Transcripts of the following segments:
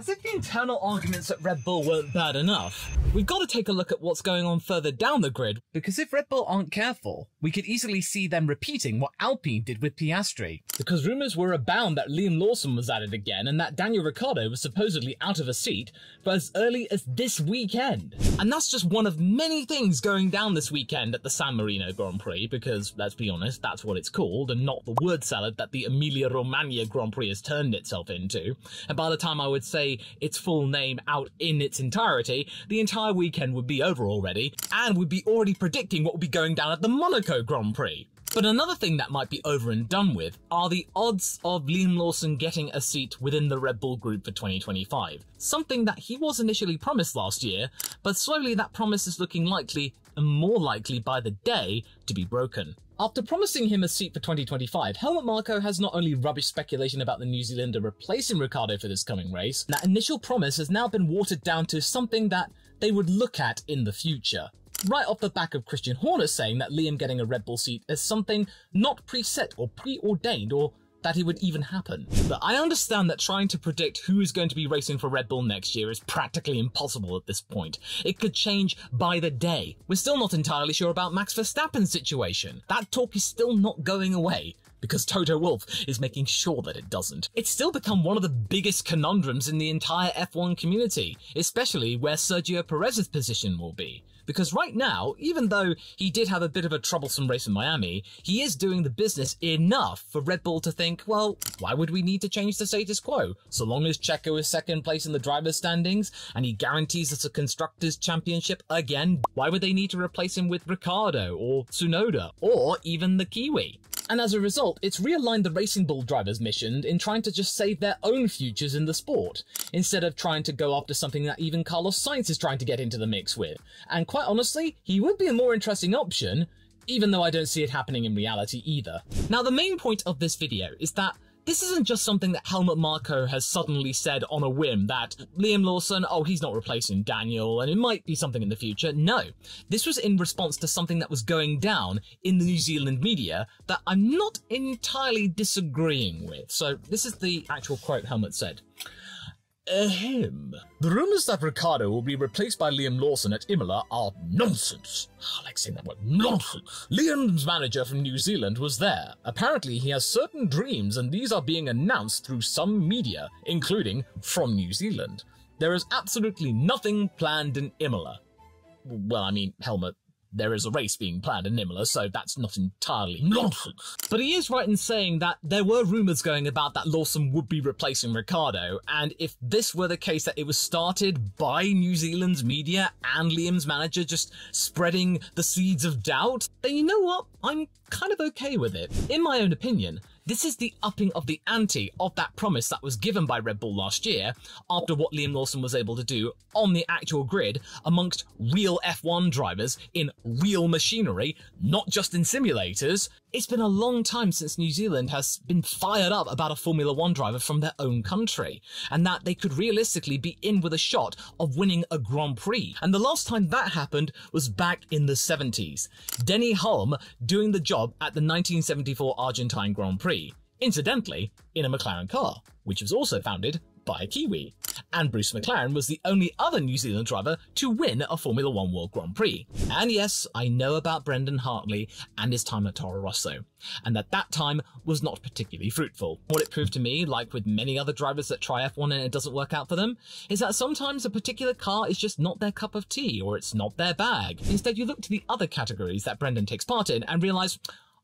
As if the internal arguments at Red Bull weren't bad enough, we've got to take a look at what's going on further down the grid, because if Red Bull aren't careful, we could easily see them repeating what Alpine did with Piastri. Because rumours were abound that Liam Lawson was at it again, and that Daniel Ricciardo was supposedly out of a seat for as early as this weekend. And that's just one of many things going down this weekend at the San Marino Grand Prix, because let's be honest, that's what it's called, and not the word salad that the Emilia Romagna Grand Prix has turned itself into. And by the time I would say its full name out in its entirety, the entire weekend would be over already, and we'd be already predicting what would be going down at the Monaco Grand Prix. But another thing that might be over and done with are the odds of Liam Lawson getting a seat within the Red Bull group for 2025. Something that he was initially promised last year, but slowly that promise is looking likely, and more likely by the day, to be broken. After promising him a seat for 2025, Helmut Marko has not only rubbish speculation about the New Zealander replacing Ricciardo for this coming race, that initial promise has now been watered down to something that they would look at in the future. Right off the back of Christian Horner saying that Liam getting a Red Bull seat is something not preset or preordained or that it would even happen. But I understand that trying to predict who is going to be racing for Red Bull next year is practically impossible at this point. It could change by the day. We're still not entirely sure about Max Verstappen's situation. That talk is still not going away because Toto Wolff is making sure that it doesn't. It's still become one of the biggest conundrums in the entire F1 community, especially where Sergio Perez's position will be. Because right now, even though he did have a bit of a troublesome race in Miami, he is doing the business enough for Red Bull to think, well, why would we need to change the status quo? So long as Checo is second place in the driver's standings and he guarantees us a constructors championship again, why would they need to replace him with Ricciardo or Tsunoda or even the Kiwi? And as a result, it's realigned the Racing Bull drivers' mission in trying to just save their own futures in the sport, instead of trying to go after something that even Carlos Sainz is trying to get into the mix with. And quite honestly, he would be a more interesting option, even though I don't see it happening in reality either. Now the main point of this video is that this isn't just something that Helmut Marko has suddenly said on a whim that Liam Lawson, oh, he's not replacing Daniel, and it might be something in the future. No. This was in response to something that was going down in the New Zealand media that I'm not entirely disagreeing with. So this is the actual quote Helmut said. Ahem. The rumours that Ricciardo will be replaced by Liam Lawson at Imola are nonsense. I like saying that word, nonsense. Liam's manager from New Zealand was there. Apparently he has certain dreams and these are being announced through some media, including from New Zealand. There is absolutely nothing planned in Imola. Well, I mean, Helmut, there is a race being planned in Imola, so that's not entirely nonsense. But he is right in saying that there were rumours going about that Lawson would be replacing Ricciardo, and if this were the case that it was started by New Zealand's media and Liam's manager just spreading the seeds of doubt, then you know what? I'm kind of okay with it. In my own opinion, this is the upping of the ante of that promise that was given by Red Bull last year after what Liam Lawson was able to do on the actual grid amongst real F1 drivers in real machinery, not just in simulators. It's been a long time since New Zealand has been fired up about a Formula One driver from their own country, and that they could realistically be in with a shot of winning a Grand Prix. And the last time that happened was back in the 70s. Denny Hulme doing the job at the 1974 Argentine Grand Prix. Incidentally, in a McLaren car, which was also founded by a Kiwi. And Bruce McLaren was the only other New Zealand driver to win a Formula One World Grand Prix. And yes, I know about Brendan Hartley and his time at Toro Rosso, and that that time was not particularly fruitful. What it proved to me, like with many other drivers that try F1 and it doesn't work out for them, is that sometimes a particular car is just not their cup of tea or it's not their bag. Instead, you look to the other categories that Brendan takes part in and realize,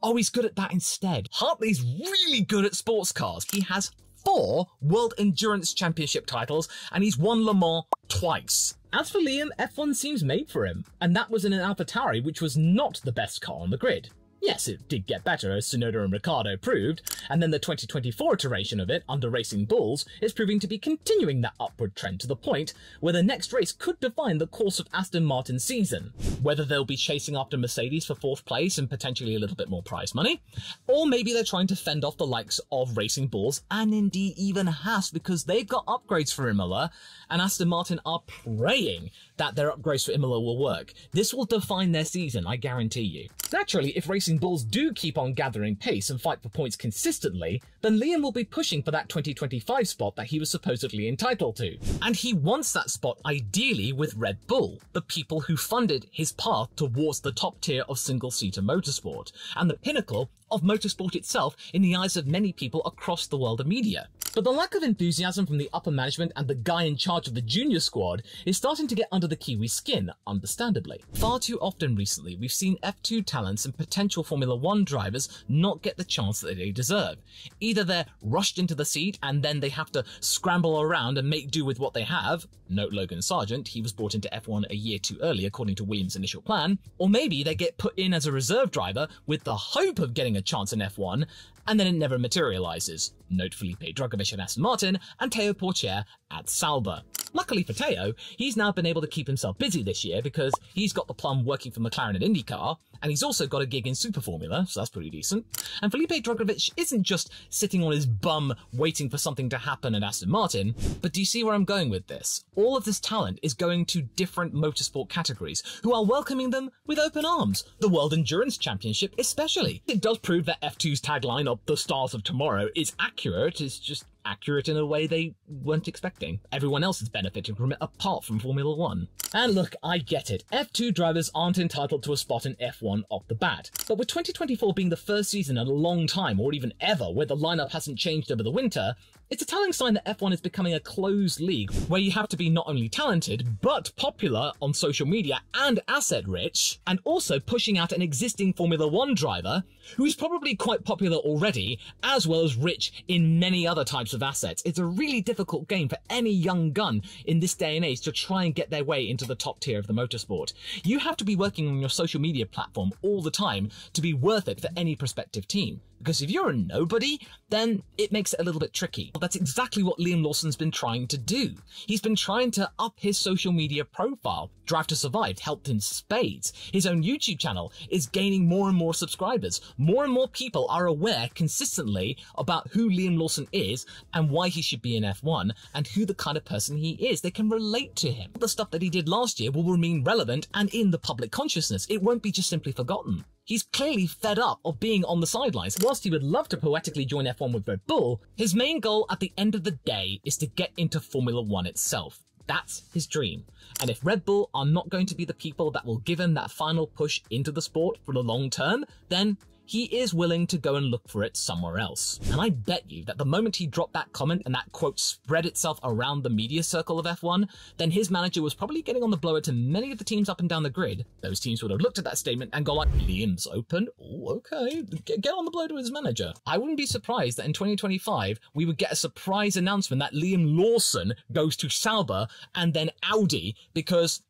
Oh, he's good at that instead. Hartley's really good at sports cars. He has four World Endurance Championship titles and he's won Le Mans twice. As for Liam, F1 seems made for him, and that was in an AlphaTauri which was not the best car on the grid. Yes, it did get better, as Tsunoda and Ricciardo proved, and then the 2024 iteration of it, under Racing Bulls, is proving to be continuing that upward trend to the point where the next race could define the course of Aston Martin's season. Whether they'll be chasing after Mercedes for fourth place and potentially a little bit more prize money, or maybe they're trying to fend off the likes of Racing Bulls and indeed even Haas because they've got upgrades for Imola, and Aston Martin are praying that their upgrades for Imola will work. This will define their season, I guarantee you. Naturally, if Racing racing bulls do keep on gathering pace and fight for points consistently, then Liam will be pushing for that 2025 spot that he was supposedly entitled to. And he wants that spot ideally with Red Bull, the people who funded his path towards the top tier of single-seater motorsport, and the pinnacle of motorsport itself in the eyes of many people across the world of media. But the lack of enthusiasm from the upper management and the guy in charge of the junior squad is starting to get under the Kiwi skin, understandably. Far too often recently, we've seen F2 talents and potential Formula 1 drivers not get the chance that they deserve. Either they're rushed into the seat and then they have to scramble around and make do with what they have, note Logan Sargent, he was brought into F1 a year too early according to Williams' initial plan, or maybe they get put in as a reserve driver with the hope of getting a chance in F1, and then it never materializes. Note Felipe Drugovich at Aston Martin and Théo Pourchaire at Sauber. Luckily for Théo, he's now been able to keep himself busy this year because he's got the plum working for McLaren and IndyCar, and he's also got a gig in Super Formula, so that's pretty decent. And Felipe Drugovich isn't just sitting on his bum waiting for something to happen at Aston Martin, but do you see where I'm going with this? All of this talent is going to different motorsport categories, who are welcoming them with open arms. The World Endurance Championship especially. It does prove that F2's tagline of the stars of tomorrow is accurate, it's just accurate in a way they weren't expecting. Everyone else is benefiting from it apart from Formula One. And look, I get it. F2 drivers aren't entitled to a spot in F1 off the bat. But with 2024 being the first season in a long time, or even ever, where the lineup hasn't changed over the winter, it's a telling sign that F1 is becoming a closed league where you have to be not only talented, but popular on social media and asset rich, and also pushing out an existing Formula One driver who is probably quite popular already, as well as rich in many other types of assets. It's a really difficult game for any young gun in this day and age to try and get their way into the top tier of the motorsport. You have to be working on your social media platform all the time to be worth it for any prospective team. Because if you're a nobody, then it makes it a little bit tricky. That's exactly what Liam Lawson's been trying to do. He's been trying to up his social media profile. Drive to Survive helped in spades. His own YouTube channel is gaining more and more subscribers. More and more people are aware consistently about who Liam Lawson is and why he should be in F1 and who the kind of person he is. They can relate to him. The stuff that he did last year will remain relevant and in the public consciousness. It won't be just simply forgotten. He's clearly fed up of being on the sidelines. Whilst he would love to poetically join F1 with Red Bull, his main goal at the end of the day is to get into Formula One itself. That's his dream. And if Red Bull are not going to be the people that will give him that final push into the sport for the long term, then he is willing to go and look for it somewhere else. And I bet you that the moment he dropped that comment and that quote spread itself around the media circle of F1, then his manager was probably getting on the blower to many of the teams up and down the grid. Those teams would have looked at that statement and gone like, Liam's open? Oh, okay. Get on the blow to his manager. I wouldn't be surprised that in 2025, we would get a surprise announcement that Liam Lawson goes to Sauber and then Audi because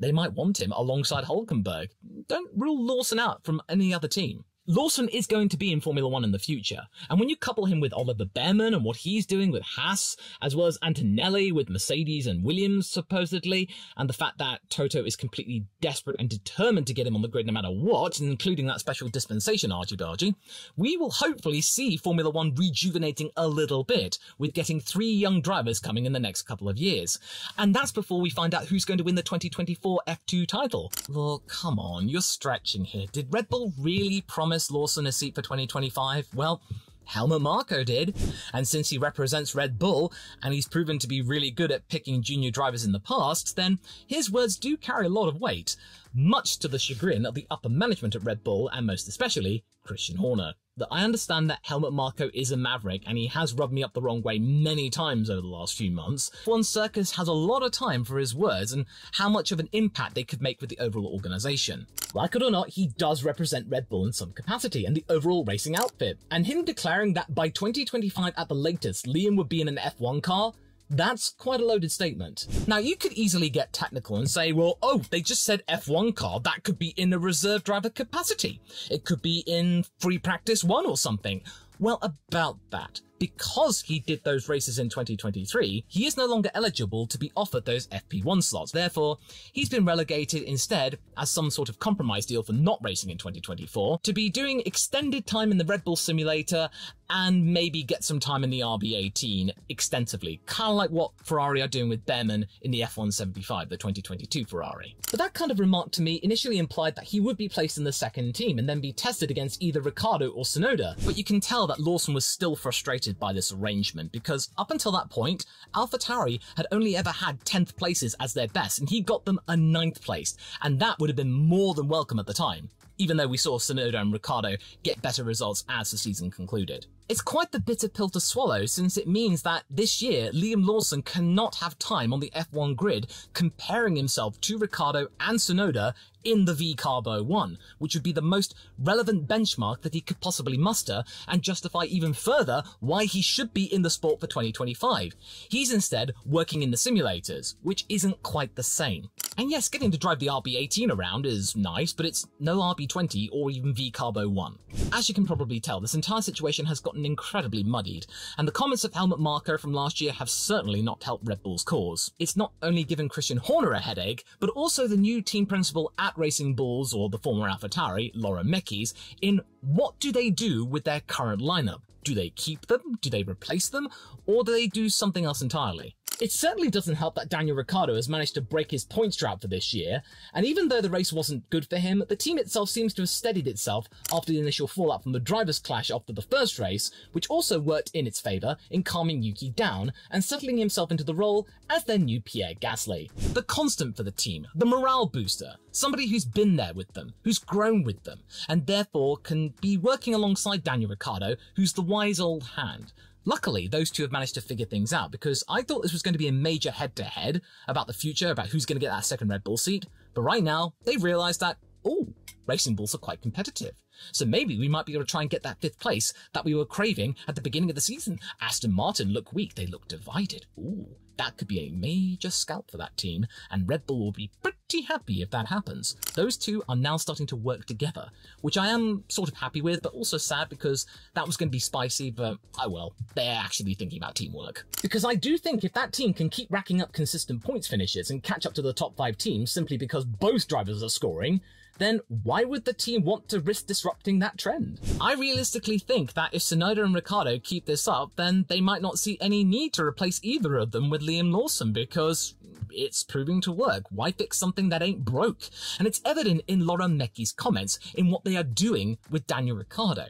they might want him alongside Hulkenberg. Don't rule Lawson out from any other team. Lawson is going to be in Formula One in the future. And when you couple him with Oliver Bearman and what he's doing with Haas, as well as Antonelli with Mercedes and Williams, supposedly, and the fact that Toto is completely desperate and determined to get him on the grid no matter what, including that special dispensation argy-bargy, we will hopefully see Formula One rejuvenating a little bit, with getting three young drivers coming in the next couple of years. And that's before we find out who's going to win the 2024 F2 title. Look, come on, you're stretching here. Did Red Bull really promise Lawson a seat for 2025? Well, Helmut Marko did. And since he represents Red Bull and he's proven to be really good at picking junior drivers in the past, then his words do carry a lot of weight, much to the chagrin of the upper management at Red Bull and most especially Christian Horner that I understand that Helmut Marko is a maverick and he has rubbed me up the wrong way many times over the last few months. One Circus has a lot of time for his words and how much of an impact they could make with the overall organisation. Like it or not, he does represent Red Bull in some capacity and the overall racing outfit. And him declaring that by 2025 at the latest, Liam would be in an F1 car that's quite a loaded statement. Now, you could easily get technical and say, well, oh, they just said F1 car. That could be in a reserve driver capacity. It could be in free practice one or something. Well, about that. Because he did those races in 2023, he is no longer eligible to be offered those FP1 slots. Therefore, he's been relegated instead, as some sort of compromise deal for not racing in 2024, to be doing extended time in the Red Bull simulator and maybe get some time in the RB18 extensively, kind of like what Ferrari are doing with Bearman in the F1-75, the 2022 Ferrari. But that kind of remark to me initially implied that he would be placed in the second team and then be tested against either Ricciardo or Tsunoda. But you can tell that Lawson was still frustrated by this arrangement because up until that point, AlphaTauri had only ever had 10th places as their best and he got them a 9th place, and that would have been more than welcome at the time even though we saw Tsunoda and Ricciardo get better results as the season concluded. It's quite the bitter pill to swallow since it means that this year Liam Lawson cannot have time on the F1 grid comparing himself to Ricciardo and Tsunoda in the VCARB 01, which would be the most relevant benchmark that he could possibly muster and justify even further why he should be in the sport for 2025. He's instead working in the simulators, which isn't quite the same. And yes, getting to drive the RB18 around is nice, but it's no RB20 or even VCARB 01. As you can probably tell, this entire situation has gotten incredibly muddied, and the comments of Helmut Marko from last year have certainly not helped Red Bull's cause. It's not only given Christian Horner a headache, but also the new team principal at Racing Bulls or the former AlphaTauri, Laurent Mekies, in what do they do with their current lineup? Do they keep them? Do they replace them? Or do they do something else entirely? It certainly doesn't help that Daniel Ricciardo has managed to break his points drought for this year, and even though the race wasn't good for him, the team itself seems to have steadied itself after the initial fallout from the drivers' clash after the first race, which also worked in its favour in calming Yuki down and settling himself into the role as their new Pierre Gasly. The constant for the team, the morale booster, somebody who's been there with them, who's grown with them, and therefore can be working alongside Daniel Ricciardo, who's the wise old hand, Luckily, those two have managed to figure things out because I thought this was going to be a major head to head about the future, about who's going to get that second Red Bull seat. But right now, they've realized that, oh, Racing Bulls are quite competitive. So maybe we might be able to try and get that fifth place that we were craving at the beginning of the season. Aston Martin look weak, they look divided. Ooh, that could be a major scalp for that team, and Red Bull will be pretty happy if that happens. Those two are now starting to work together, which I am sort of happy with, but also sad because that was going to be spicy, but I well, They're actually thinking about teamwork. Because I do think if that team can keep racking up consistent points finishes and catch up to the top five teams simply because both drivers are scoring, then why would the team want to risk disrupting that trend? I realistically think that if Tsunoda and Ricciardo keep this up, then they might not see any need to replace either of them with Liam Lawson because it's proving to work. Why fix something that ain't broke? And it's evident in Laurent Mekies' comments in what they are doing with Daniel Ricciardo.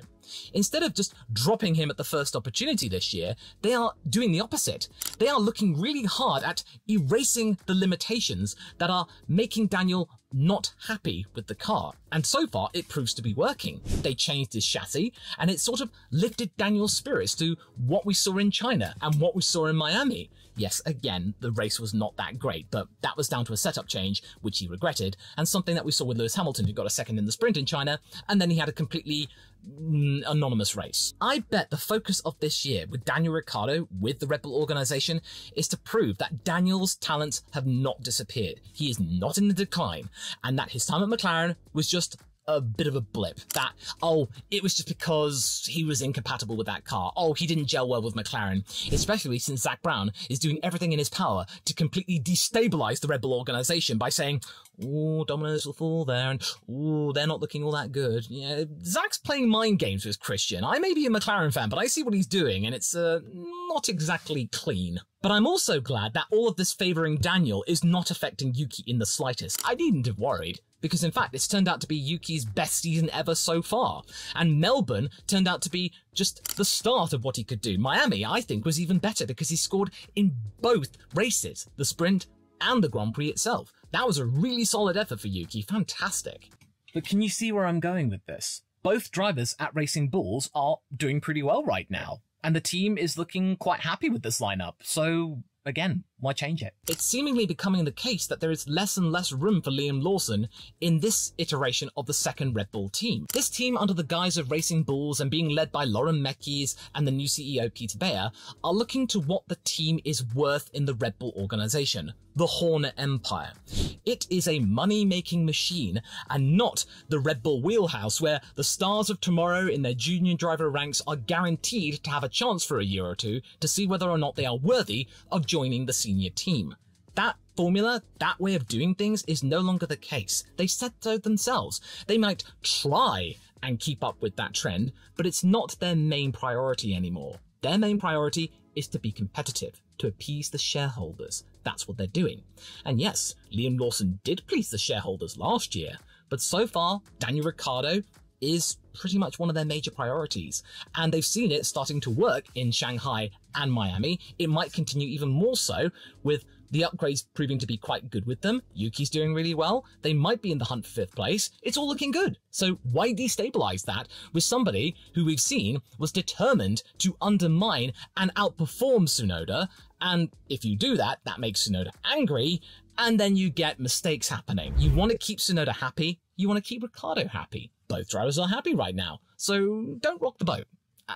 Instead of just dropping him at the first opportunity this year, they are doing the opposite. They are looking really hard at erasing the limitations that are making Daniel not happy with the car. And so far, it proves to be working. They changed his chassis, and it sort of lifted Daniel's spirits to what we saw in China and what we saw in Miami. Yes, again, the race was not that great, but that was down to a setup change, which he regretted, and something that we saw with Lewis Hamilton, who got a second in the sprint in China, and then he had a completely mm, anonymous race. I bet the focus of this year with Daniel Ricciardo, with the Red Bull organization, is to prove that Daniel's talents have not disappeared. He is not in the decline, and that his time at McLaren was just a bit of a blip. That, oh, it was just because he was incompatible with that car. Oh, he didn't gel well with McLaren. Especially since Zak Brown is doing everything in his power to completely destabilize the Red Bull organization by saying, oh, dominoes will fall there, and oh, they're not looking all that good. Yeah, Zak's playing mind games with Christian. I may be a McLaren fan, but I see what he's doing, and it's uh, not exactly clean. But I'm also glad that all of this favouring Daniel is not affecting Yuki in the slightest. I needn't have worried because in fact it's turned out to be Yuki's best season ever so far. And Melbourne turned out to be just the start of what he could do. Miami, I think, was even better because he scored in both races, the sprint and the Grand Prix itself. That was a really solid effort for Yuki, fantastic. But can you see where I'm going with this? Both drivers at Racing Bulls are doing pretty well right now and the team is looking quite happy with this lineup. So again, why change it? It's seemingly becoming the case that there is less and less room for Liam Lawson in this iteration of the second Red Bull team. This team, under the guise of Racing Bulls and being led by Laurent Mekies and the new CEO Peter Bayer, are looking to what the team is worth in the Red Bull organization, the Horner Empire. It is a money-making machine and not the Red Bull wheelhouse where the stars of tomorrow in their junior driver ranks are guaranteed to have a chance for a year or two to see whether or not they are worthy of joining the senior team. That formula, that way of doing things is no longer the case. They said so themselves. They might try and keep up with that trend, but it's not their main priority anymore. Their main priority is to be competitive, to appease the shareholders. That's what they're doing. And yes, Liam Lawson did please the shareholders last year, but so far, Daniel Ricciardo is pretty much one of their major priorities. And they've seen it starting to work in Shanghai and Miami. It might continue even more so with the upgrades proving to be quite good with them. Yuki's doing really well. They might be in the hunt for fifth place. It's all looking good. So why destabilize that with somebody who we've seen was determined to undermine and outperform Tsunoda? And if you do that, that makes Tsunoda angry, and then you get mistakes happening. You want to keep Tsunoda happy. You want to keep Ricciardo happy. Both drivers are happy right now. So don't rock the boat.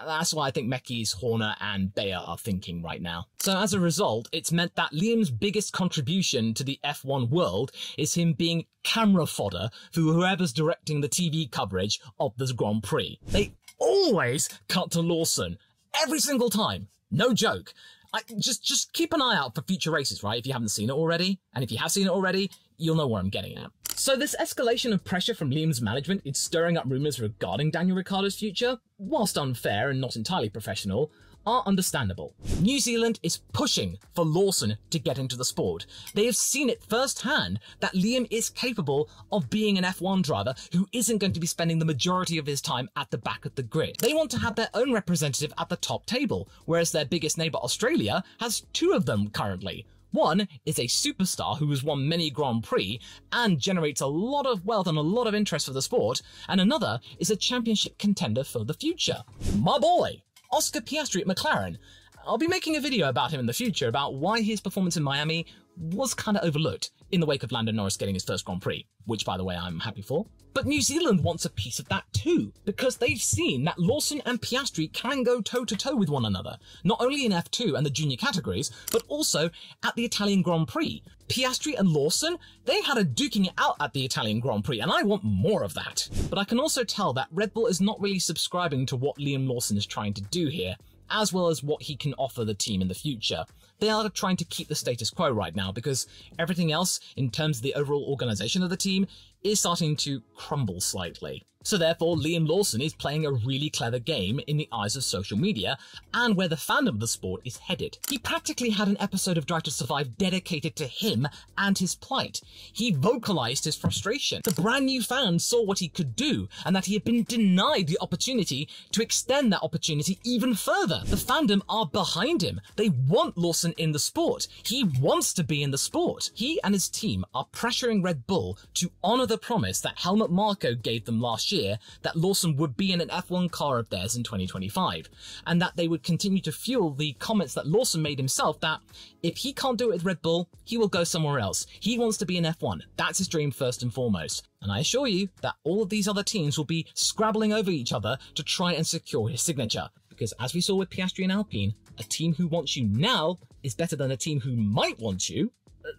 That's why I think Mekies, Horner, and Bayer are thinking right now. So as a result, it's meant that Liam's biggest contribution to the F1 world is him being camera fodder for whoever's directing the TV coverage of this Grand Prix. They always cut to Lawson. Every single time. No joke. I, just just keep an eye out for future races, right? If you haven't seen it already, and if you have seen it already, you'll know where I'm getting at. So this escalation of pressure from Liam's management is stirring up rumours regarding Daniel Ricciardo's future, whilst unfair and not entirely professional, are understandable. New Zealand is pushing for Lawson to get into the sport. They have seen it firsthand that Liam is capable of being an F1 driver who isn't going to be spending the majority of his time at the back of the grid. They want to have their own representative at the top table, whereas their biggest neighbour Australia has two of them currently. One is a superstar who has won many Grand Prix and generates a lot of wealth and a lot of interest for the sport, and another is a championship contender for the future. My boy, Oscar Piastri at McLaren. I'll be making a video about him in the future about why his performance in Miami was kind of overlooked in the wake of Lando Norris getting his first Grand Prix, which by the way I'm happy for. But New Zealand wants a piece of that too, because they've seen that Lawson and Piastri can go toe to toe with one another, not only in F2 and the junior categories, but also at the Italian Grand Prix. Piastri and Lawson, they had a duking it out at the Italian Grand Prix, and I want more of that. But I can also tell that Red Bull is not really subscribing to what Liam Lawson is trying to do here, as well as what he can offer the team in the future. They are trying to keep the status quo right now because everything else, in terms of the overall organization of the team, is starting to crumble slightly. So therefore, Liam Lawson is playing a really clever game in the eyes of social media and where the fandom of the sport is headed. He practically had an episode of Drive to Survive dedicated to him and his plight. He vocalized his frustration. The brand new fans saw what he could do and that he had been denied the opportunity to extend that opportunity even further. The fandom are behind him. They want Lawson in the sport. He wants to be in the sport. He and his team are pressuring Red Bull to honor the promise that Helmut Marko gave them last year year that Lawson would be in an F1 car of theirs in 2025, and that they would continue to fuel the comments that Lawson made himself that if he can't do it with Red Bull, he will go somewhere else. He wants to be in F1. That's his dream first and foremost. And I assure you that all of these other teams will be scrabbling over each other to try and secure his signature. Because as we saw with Piastri and Alpine, a team who wants you now is better than a team who might want you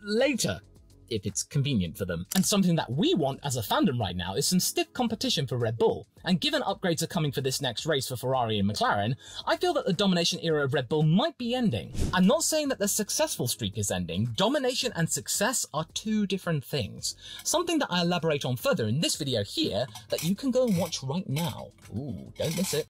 later if it's convenient for them. And something that we want as a fandom right now is some stiff competition for Red Bull. And given upgrades are coming for this next race for Ferrari and McLaren, I feel that the domination era of Red Bull might be ending. I'm not saying that the successful streak is ending, domination and success are two different things. Something that I elaborate on further in this video here that you can go and watch right now. Ooh, don't miss it.